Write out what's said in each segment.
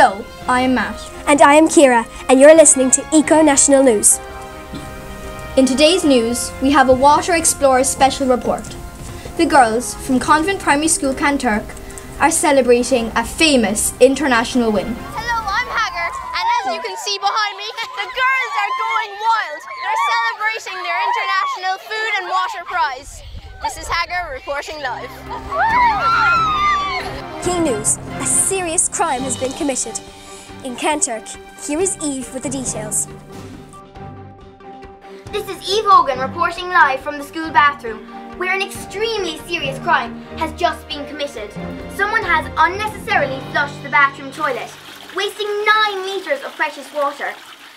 I am Matt. And I am Kira, and you're listening to Eco National News. In today's news, we have a Water Explorer special report. The girls from Convent Primary School Kanturk are celebrating a famous international win. Hello, I'm Haggart, and as you can see behind me, the girls are going wild. They're celebrating their International Food and Water Prize. This is Haggart reporting live. Key news a serious crime has been committed. In Kanturk, here is Eve with the details. This is Eve Hogan reporting live from the school bathroom, where an extremely serious crime has just been committed. Someone has unnecessarily flushed the bathroom toilet, wasting 9 litres of precious water.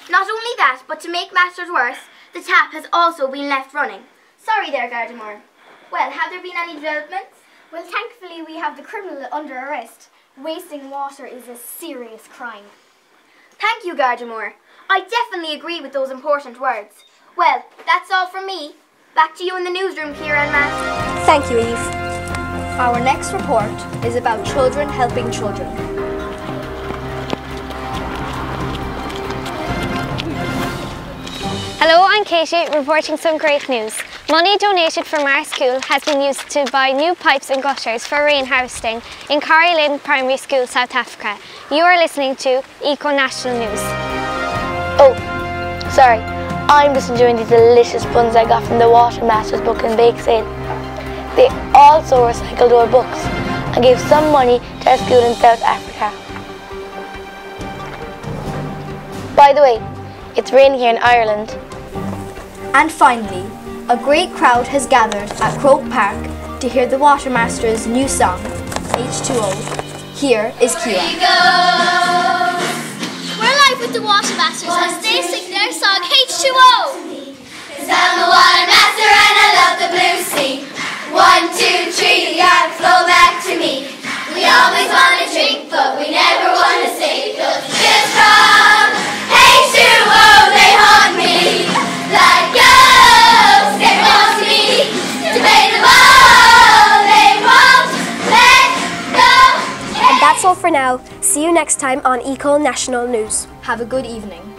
Not only that, but to make matters worse, the tap has also been left running. Sorry there, Gardamore. Well, have there been any developments? Well, thankfully, we have the criminal under arrest. Wasting water is a serious crime. Thank you, Gardamore. I definitely agree with those important words. Well, that's all from me. Back to you in the newsroom, Kira and Matt. Thank you, Eve. Our next report is about children helping children. Katie reporting some great news. Money donated from our school has been used to buy new pipes and gutters for rain harvesting in Corrie Primary School, South Africa. You are listening to Eco National News. Oh, sorry. I'm just enjoying these delicious buns I got from the Watermasters book and bake sale. They also recycled our books and gave some money to our school in South Africa. By the way, it's raining here in Ireland. And finally, a great crowd has gathered at Croke Park to hear the Watermasters' new song, H2O. Here is Kira. We're live with the Watermasters as they sing their song H2O. Cause I'm the Watermaster and I love the blue sea. One, two, three, the arms that's all for now. See you next time on Eco National News. Have a good evening.